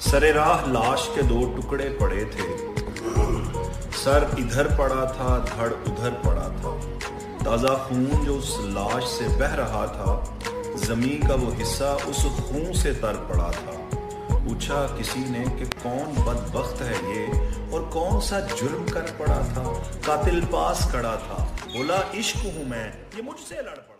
सरे राह लाश के दो टुकड़े पड़े थे। सर इधर पड़ा था, धड़ उधर पड़ा था। ताज़ा खून जो उस लाश से बह रहा था जमी का वो हिस्सा उस खून से तर पड़ा था। पूछा किसी ने कि कौन बदबख्त है ये और कौन सा जुर्म कर पड़ा था, कातिल पास खड़ा था। बोला, इश्क हूँ मैं, ये मुझसे लड़ पड़ा।